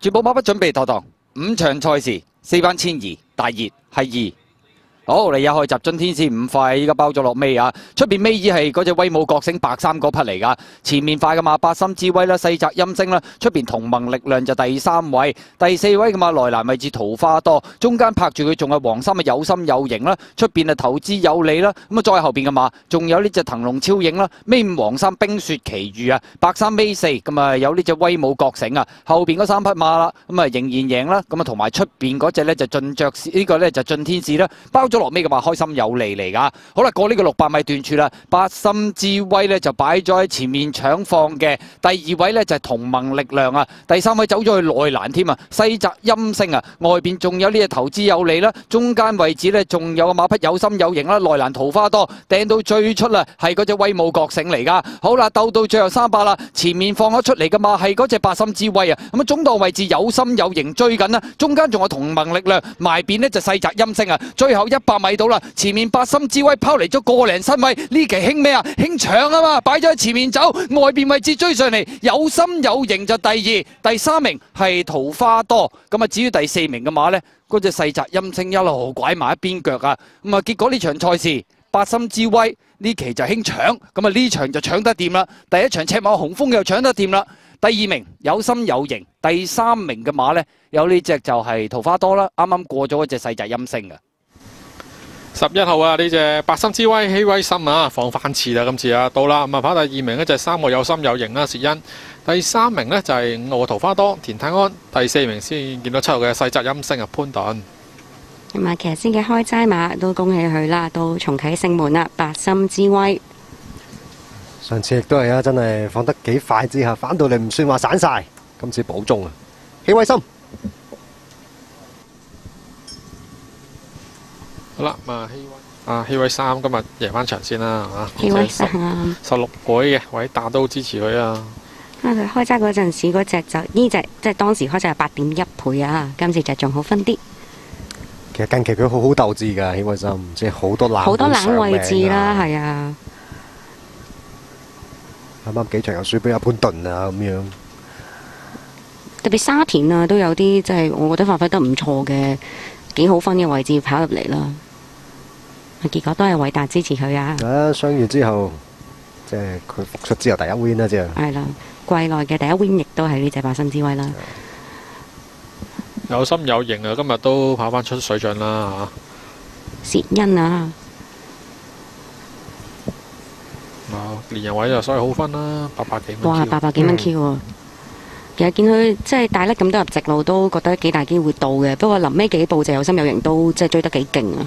全部馬匹準備妥當，五場賽事四班遷移，大熱係二。好，你一開閘進天使五块，依家包咗落尾啊！出邊尾二系嗰只威武觉醒白衫嗰匹嚟噶，前面快嘅嘛八心之威啦，细泽阴星啦，出邊同盟力量就第三位，第四位嘅馬內欄位置桃花多，中间拍住佢仲系黄衫啊有心有型啦，出邊啊投资有理啦，咁啊再後邊嘅嘛仲有呢只腾龙超影啦，尾五黃衫冰雪奇遇啊，白衫尾四咁啊有呢只威武觉醒啊，後邊嗰三匹马啦，咁啊仍然赢啦，咁啊同埋出邊嗰只咧就進爵士呢个咧就進天使啦，包咗落尾嘅馬開心有利嚟噶，好啦過呢個六百米段處啦，八心之威呢就擺咗喺前面搶放嘅，第二位呢就係同盟力量啊，第三位走咗去內欄添啊，西澤陰星啊，外边仲有呢隻投資有利啦，中間位置呢仲有個馬匹有心有型啦，內欄桃花多，掟到最出啦，係嗰隻威武觉醒嚟噶，好啦鬥到最後三百啦，前面放咗出嚟嘅馬係嗰隻八心之威啊，咁啊中檔位置有心有型追緊啦，中間仲有同盟力量，埋边呢就細澤陰星啊，最后一百米到啦，前面八心之威拋嚟咗個零身位，呢期興咩啊？興搶啊嘛，擺咗喺前面走，外边位置追上嚟，有心有型就第二，第三名係桃花多，咁啊至於第四名嘅馬呢，嗰隻細澤陰星一路拐埋一邊腳啊，咁啊結果呢場賽事八心之威呢期就興搶，咁啊呢場就搶得掂啦，第一場赤馬紅風又搶得掂啦。第二名有心有型，第三名嘅馬呢，有呢隻就係桃花多啦，啱啱過咗嗰隻細澤陰星嘅！十一號啊，呢只八心之威希威心啊，放翻次啦，今次啊到啦，咁啊跑第二名呢就係三個有心有型啦，薛恩。第三名呢就係五號桃花多田泰安，第四名先見到七號嘅細澤音星啊潘頓。咁啊，騎先嘅開齋馬都恭喜佢啦，到重啟勝門啦，八心之威。上次亦都係啊，真係放得幾快之下，反到嚟唔算話散晒，今次保中啊，希威心。好啦，咁啊希威啊希威三今日贏翻場先啦，係嘛？希威三十六鬼嘅位打都支持佢啊！啊！佢開齋嗰陣時嗰只就呢只即係當時開齋係八點一倍啊，今次就仲好分啲。其實近期佢好好鬥志㗎，希威三，即系好多冷好多冷位置啦，係係啊，啱啱幾場又輸俾阿潘頓啊咁樣。特別沙田啊都有啲即係我覺得發揮得唔錯嘅幾好分嘅位置跑入嚟啦。結果都係偉達支持佢啊，啊，傷完之後，即係佢復出之後第一 win 啦，即係。係啦，季內嘅第一 win 亦都係呢隻八心之威啦。有心有型啊，今日都跑翻出水準啦薛恩啊，嚇！啊，連人位就所以好分啦，八百幾蚊。哇，八百幾蚊 Q 喎！其實見佢即係帶甩咁多入直路，都覺得幾大機會到嘅。不過臨尾幾步就有心有型，都即係追得幾勁啊！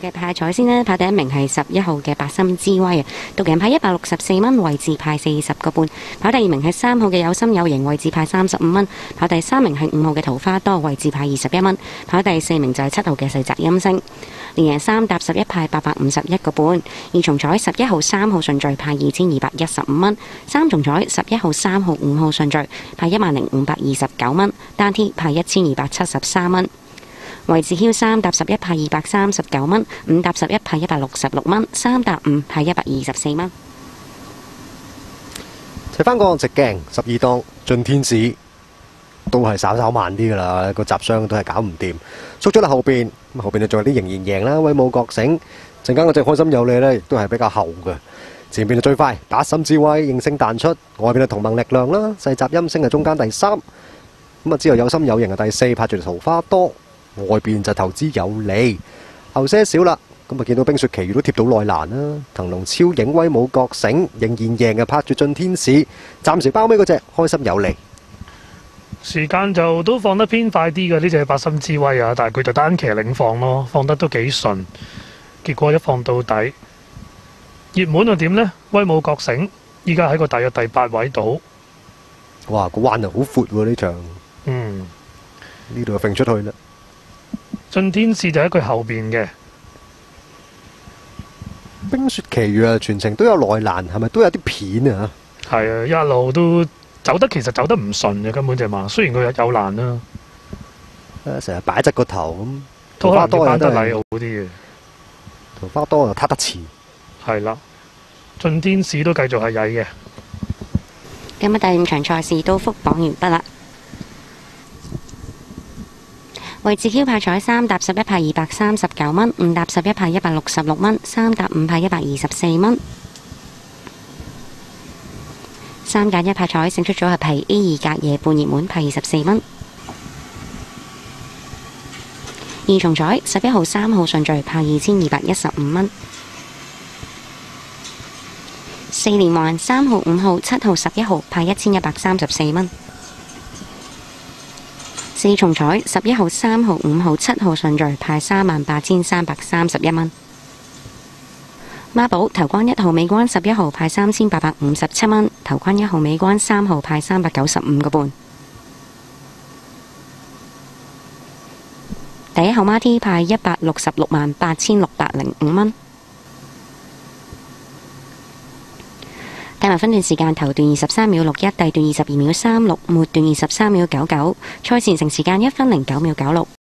嘅派彩先呢，派第一名係十一號嘅八心之威啊，獨贏派一百六十四蚊，位置派四十個半。跑第二名係三號嘅有心有型，位置派三十五蚊。跑第三名係五號嘅桃花多，位置派二十一蚊。跑第四名就係七號嘅細澤陰星，連贏三搭十一派八百五十一個半。二重彩十一號三號順序派二千二百一十五蚊，三重彩十一號三號五號順序派一萬零五百二十九蚊，單 T 派一千二百七十三蚊。位置囂三搭十一派二百三十九蚊，五搭十一派一百六十六蚊，三搭五派一百二十四蚊。睇翻個直鏡十二檔進天使都係稍稍慢啲噶啦，個集商都係搞唔掂，縮咗啦後邊，咁後邊就仲有啲仍然贏啦，威武觉醒，陣間我隻開心有利呢，亦都係比較後嘅，前边就最快，打心之威應聲彈出，外邊就同盟力量啦，細集音声系中間第三，咁啊之後有心有型係第四，拍住桃花多。外邊就投資有利，後些少啦。咁啊，見到冰雪奇遇都貼到內欄啦。騰龍超影威武覺醒，仍然贏嘅拍住進天使，暫時包尾嗰隻開心有利。時間就都放得偏快啲嘅呢只八心之威啊，但係佢就單騎領放咯，放得都幾順。結果一放到底，熱門又點呢？威武覺醒依家喺個大約第八位度。哇，個彎啊好闊喎呢場，嗯，呢度就揈出去啦。進天使就喺佢後邊嘅。冰雪奇遇啊，全程都有內欄，係咪都有啲片啊？係啊，一路都走得其實走得唔順嘅，根本就嘛。雖然佢有有難啦，誒成日擺側個頭咁，都可能要班得桃花多又都係禮好啲嘅。桃花多又撻得遲。係啦，進天使都繼續係曳嘅。今日第五場賽事都復榜完畢啦。位置 Q 派彩三搭十一派二百三十九蚊，五搭十一派一百六十六蚊，三搭五派一百二十四蚊。三揀一派彩胜出组合係 A 二隔夜半熱門派二十四蚊。二重彩十一號、三號順序派二千二百一十五蚊。四连环三號、五號、七號、十一號派一千一百三十四蚊。四重彩十一號、三號、五號、七號順序派三萬八千三百三十一蚊。孖寶頭關一號尾關十一號派三千八百五十七蚊，頭關一號尾關三號派三百九十五個半。第一號孖 T 派一百六十六萬八千六百零五蚊。計埋分段时间：头段二十三秒六一，第段二十二秒三六，末段二十三秒九九。赛前成时间一分零九秒九六。